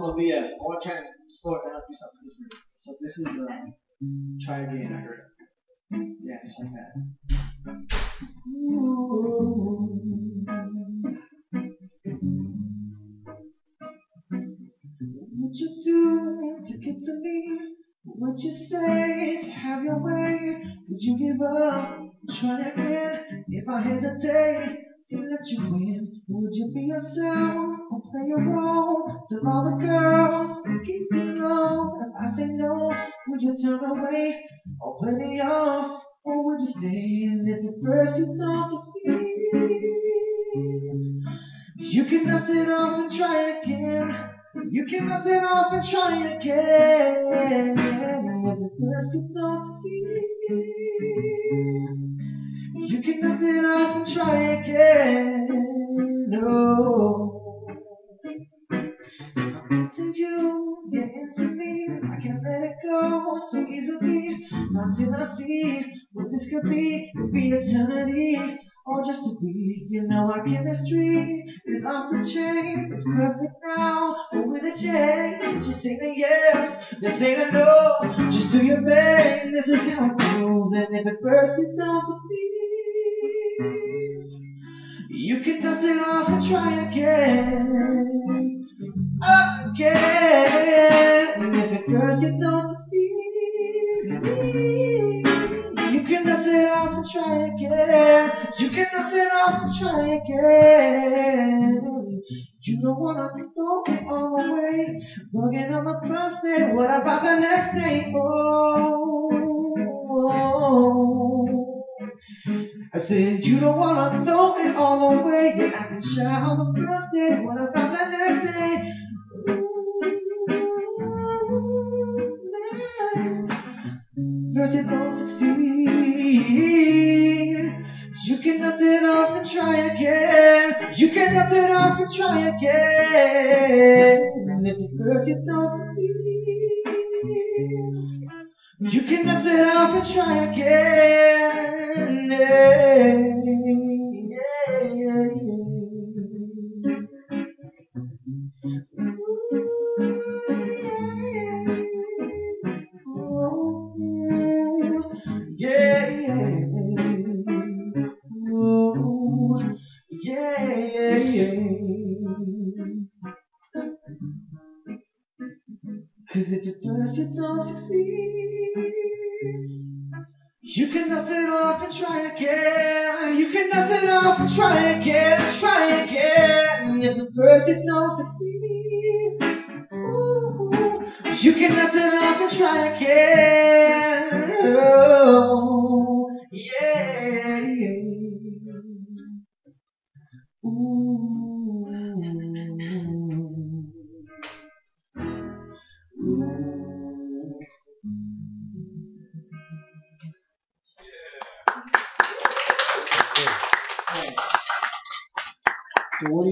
want to try and slow it down, do something different. So this is uh, try again. I heard. Yeah, just like that. What you do to get to me? What you say to have your way? Would you give up? Try again. If I hesitate to let you in, would you be yourself play a role? Tell all the girls to keep me low. If I say no, would you turn away or play me off? Or would you stay? And if at first you don't succeed, you can dust it off and try again. You can dust it off and try again. And if at first you don't succeed, you can dust it off and try again. No. It so easily. Not till I see what this could be. Could be eternity. Or just a week, you know our chemistry is off the chain. It's perfect now, but with a change. Just say a yes, then say a no. Just do your thing, this is how it goes. And if at first you don't succeed, you can dust it off and try again. Again. And if at first you don't try again. You can it off and try again. You don't wanna throw it all away. Bugging on the first day. What about the next day? Oh. I said, you don't wanna throw it all away. You're acting shy on the first day. What about the next day? Ooh, man. Don't succeed. Dust it off and try again. You can dust it off and try again. And if at first you don't succeed, you can dust it off and try again. Yeah, yeah, yeah, first you don't succeed, you can dust it off and try again. You can dust it off and try again, try again. If the first you don't succeed, ooh, you can dust it off and try again. Oh, yeah. Ooh. Ooh. So what